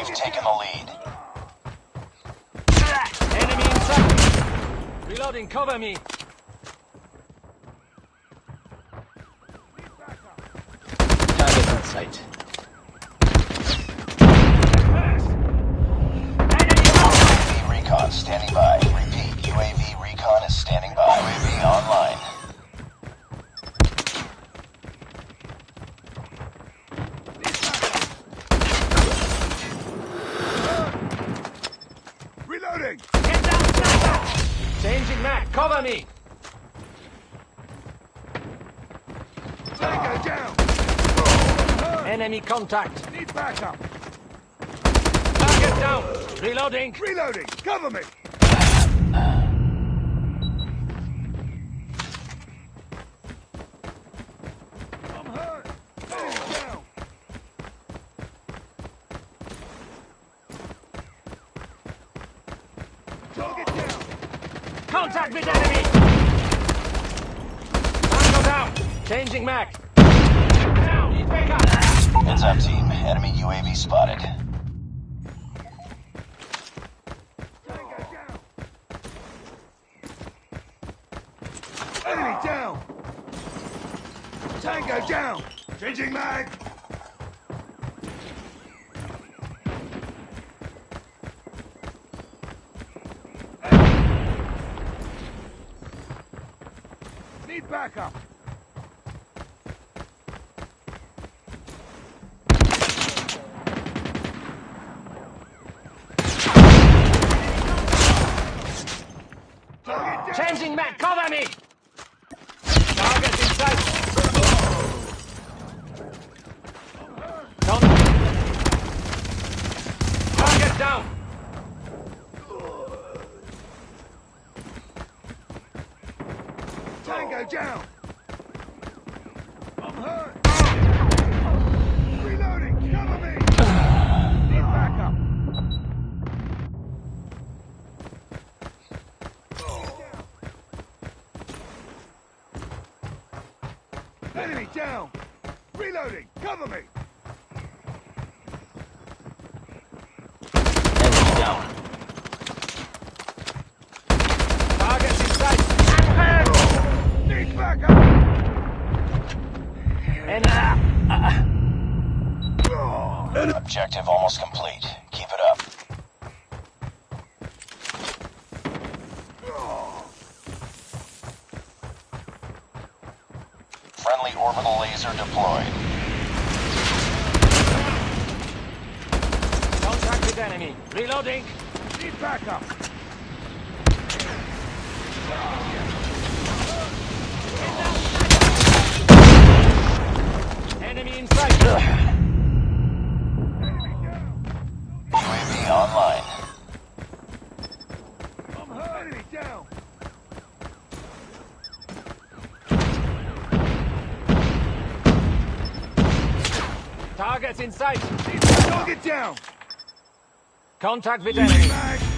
We've taken the lead. Enemy in sight. Reloading, cover me. Target in sight. UAV recon standing by. Changing mag, cover me. Tango down! Enemy contact. Need backup! Target down. Reloading. Reloading! Cover me! I'm hurt! Oh, down! Target down! Contact with enemy. Tango down. Changing mag. Down. Need backup. Heads up, team. Enemy UAV spotted. Tango down! Down! Tango down! Changing mag! Need backup! Changing mag, cover me. Target in sight. Con- Target down. Tango down! I'm hurt! Reloading! Cover me! Need backup! Enemy down! Reloading! Cover me! Enemy down. Target in sight. Need backup! Uh, enemy. Uh, Objective almost complete. Keep it up. Friendly orbital laser deployed. Contact with enemy. Reloading. Need backup! Enemy in sight. Enemy down! UAV online. I'm hurt! Enemy down! Target in sight. Target down! Contact with enemy.